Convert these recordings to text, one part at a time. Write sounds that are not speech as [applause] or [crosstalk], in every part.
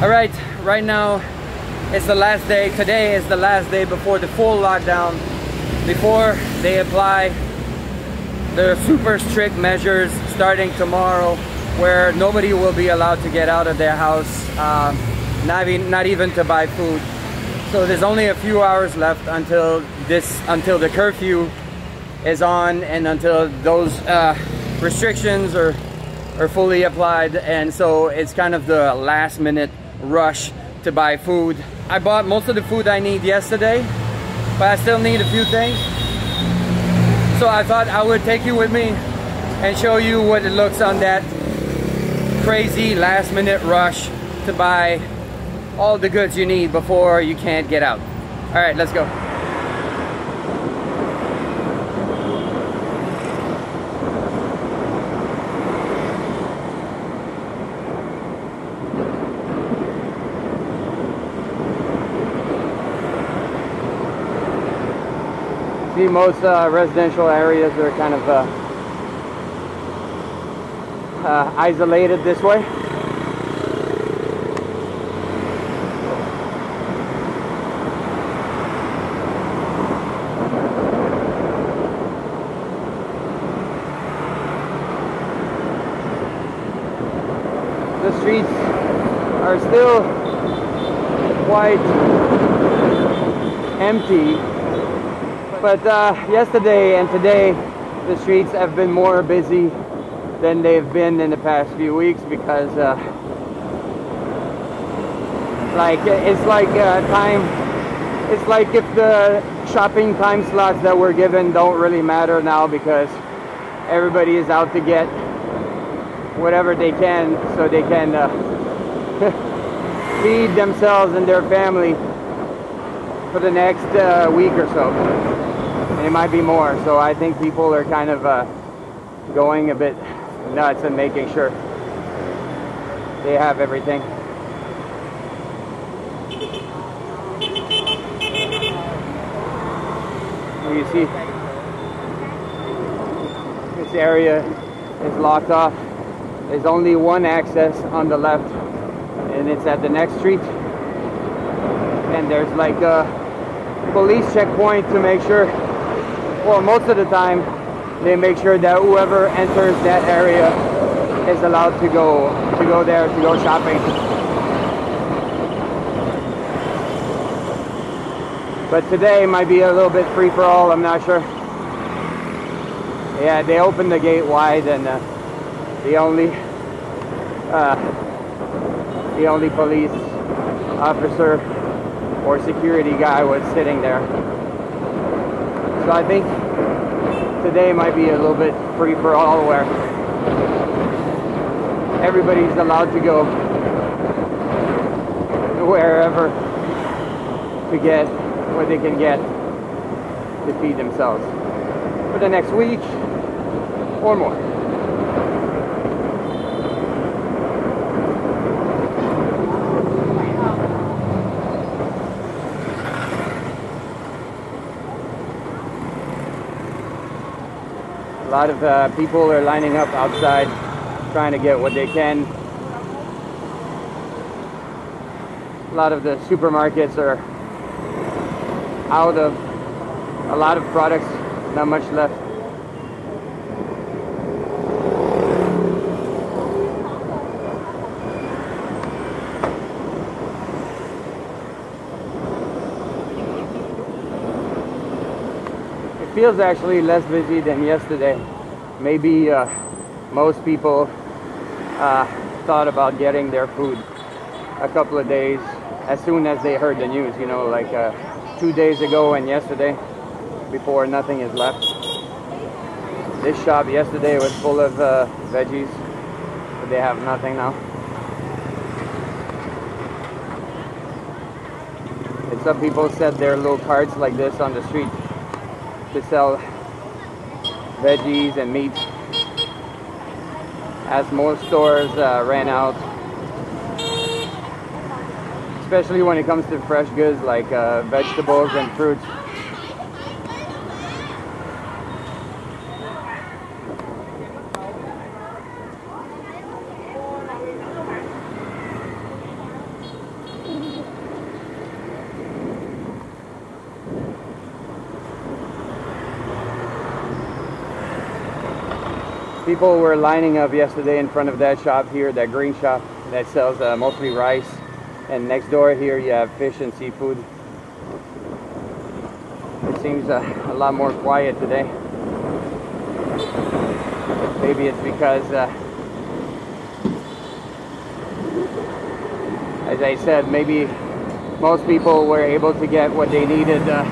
All right, right now it's the last day. Today is the last day before the full lockdown. Before they apply the super strict measures starting tomorrow where nobody will be allowed to get out of their house, um, not, even, not even to buy food. So there's only a few hours left until this, until the curfew is on and until those uh, restrictions are, are fully applied. And so it's kind of the last minute rush to buy food. I bought most of the food I need yesterday, but I still need a few things. So I thought I would take you with me and show you what it looks on that crazy last minute rush to buy all the goods you need before you can't get out. All right, let's go. See, most uh, residential areas are kind of uh, uh, isolated this way. The streets are still quite empty but uh, yesterday and today the streets have been more busy than they've been in the past few weeks because uh, like it's like uh, time it's like if the shopping time slots that were given don't really matter now because everybody is out to get whatever they can so they can uh, [laughs] feed themselves and their family for the next uh, week or so it might be more so I think people are kind of uh, going a bit nuts and making sure they have everything. You see, this area is locked off. There's only one access on the left, and it's at the next street. And there's like a police checkpoint to make sure, well, most of the time, they make sure that whoever enters that area is allowed to go to go there to go shopping. But today might be a little bit free for all, I'm not sure. Yeah, they opened the gate wide and uh, the only uh, the only police officer or security guy was sitting there. So I think today might be a little bit free for all where everybody's allowed to go wherever to get what they can get to feed themselves for the next week or more. Lot of uh, people are lining up outside trying to get what they can. A lot of the supermarkets are out of a lot of products, not much left. Feels actually less busy than yesterday. Maybe uh, most people uh, thought about getting their food a couple of days as soon as they heard the news, you know, like uh, two days ago and yesterday before nothing is left. This shop yesterday was full of uh, veggies, but they have nothing now. And some people set their little carts like this on the street to sell veggies and meat. As most stores uh, ran out especially when it comes to fresh goods like uh, vegetables and fruits People were lining up yesterday in front of that shop here, that green shop that sells uh, mostly rice. And next door here you have fish and seafood. It seems uh, a lot more quiet today. Maybe it's because, uh, as I said, maybe most people were able to get what they needed uh,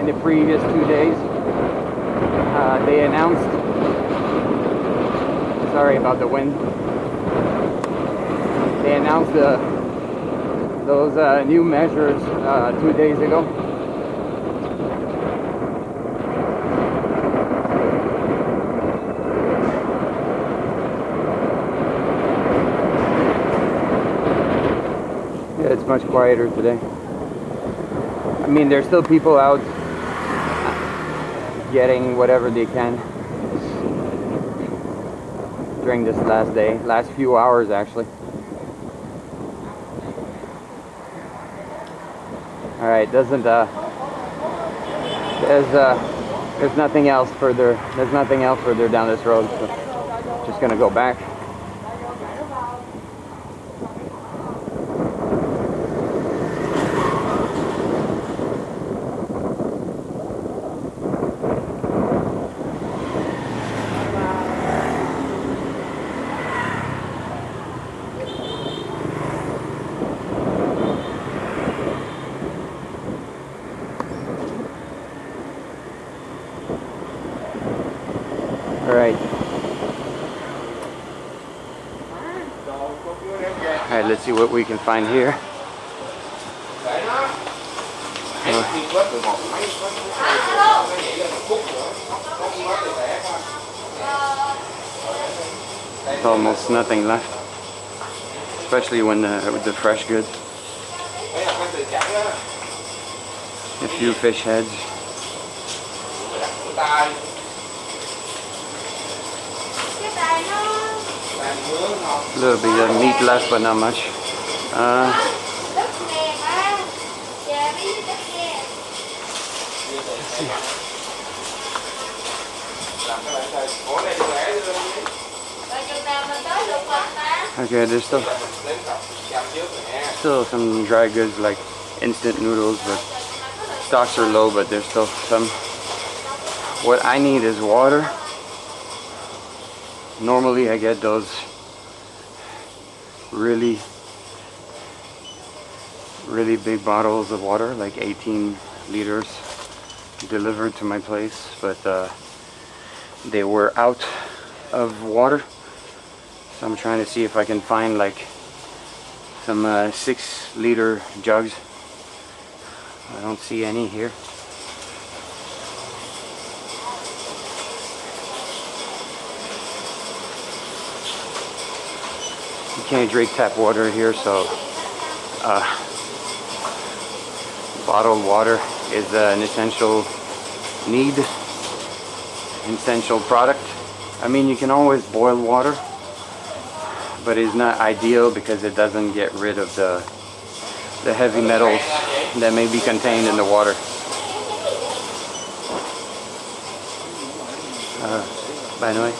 in the previous two days. Uh, they announced, sorry about the wind, they announced the, those uh, new measures uh, two days ago. Yeah, it's much quieter today. I mean, there's still people out getting whatever they can during this last day, last few hours actually. All right, doesn't uh, there's uh, there's nothing else further. There's nothing else further down this road. So just gonna go back. All right. All right, let's see what we can find here. There's almost nothing left, especially when the, with the fresh goods. A few fish heads. A little bit of meat left, but not much. Uh, okay, there's still still some dry goods like instant noodles, but stocks are low, but there's still some. What I need is water. Normally, I get those really, really big bottles of water, like 18 liters, delivered to my place, but uh, they were out of water. So I'm trying to see if I can find like some uh, six liter jugs. I don't see any here. Can't drink tap water here, so uh, bottled water is uh, an essential need, essential product. I mean, you can always boil water, but it's not ideal because it doesn't get rid of the the heavy metals that may be contained in the water. Uh, by the way,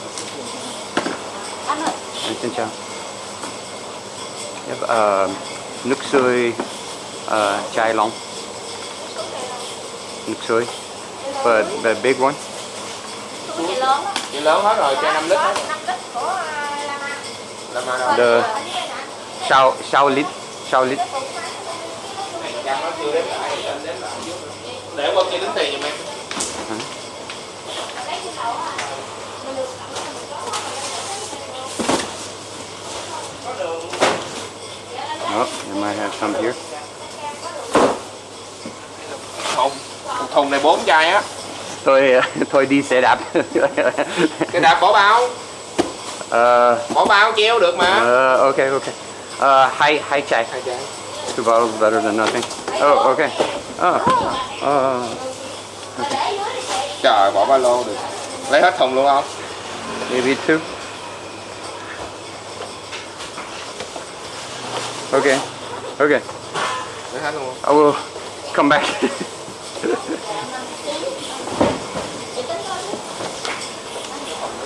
anh ơi anh xin chào. uh, nước sôi uh, chai long nước sôi. Và the big one. Chị lớn hết rồi chai 5 lít hết. Rồi the sau sau lít sau lít. Để qua kia tính tiền cho em. Oh, they might have some here. Thùng, thùng này 4 chai á. Tôi [laughs] tôi đi xe đạp. [laughs] Cái đạp bỏ bao, uh, bỏ bao treo được mà. uh, okay, okay. Uh, hai hai chai. Hai chai. Two bottles better than nothing. Oh, okay. Oh, oh. Trời, bỏ ba lô được. Lấy hết thùng luôn không? Maybe two. Okay. Okay. I will come back. [laughs]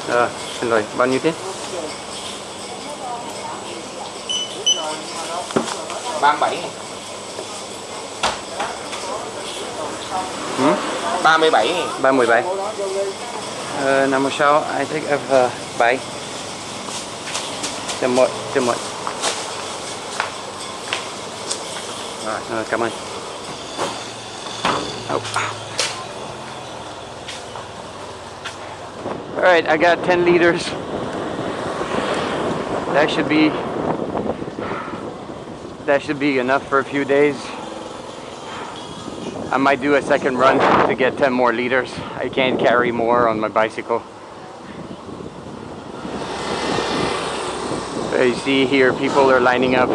à, xin lỗi, bao nhiêu thế? 37 hmm? 37 37 uh, Number 6, I take of uh, 7 Chầm 1, chầm 1 Rồi, cảm ơn oh. Alright, I got 10 liters That should be That should be enough for a few days I might do a second run to get 10 more liters. I can't carry more on my bicycle. But you see here, people are lining up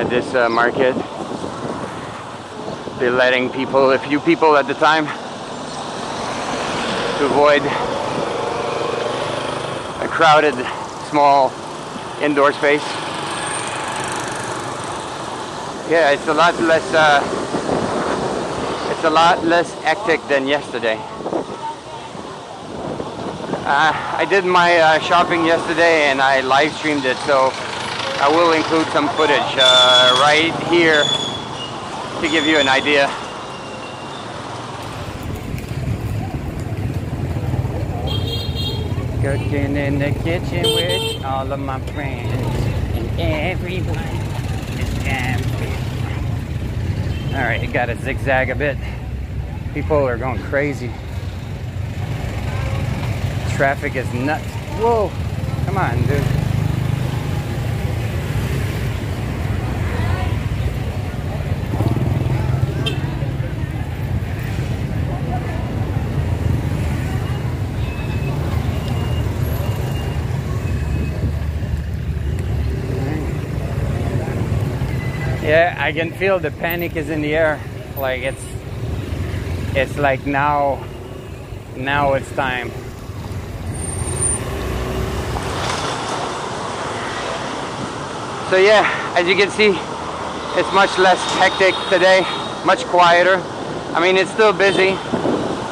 at this uh, market. They're letting people, a few people at the time, to avoid a crowded, small indoor space. Yeah, it's a lot less. Uh, it's a lot less hectic than yesterday. Uh, I did my uh, shopping yesterday and I live streamed it, so I will include some footage uh, right here to give you an idea. Cooking in the kitchen with all of my friends, and everyone is happy. All right, it got to zigzag a bit. People are going crazy. Traffic is nuts. Whoa, come on, dude. Yeah, I can feel the panic is in the air. Like it's it's like now now it's time. So yeah, as you can see, it's much less hectic today, much quieter. I mean, it's still busy,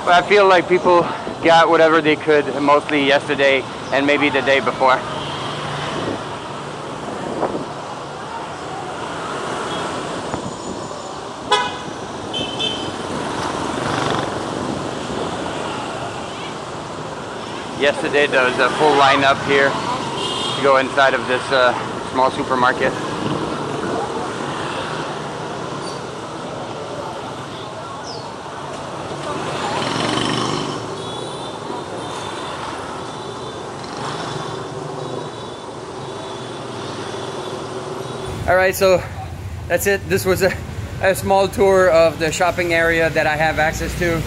but I feel like people got whatever they could mostly yesterday and maybe the day before. Yesterday there was a full lineup here to go inside of this uh, small supermarket. All right, so that's it. This was a, a small tour of the shopping area that I have access to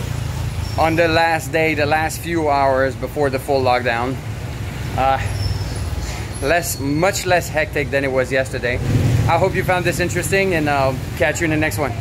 on the last day, the last few hours before the full lockdown. Uh, less, much less hectic than it was yesterday. I hope you found this interesting and I'll catch you in the next one.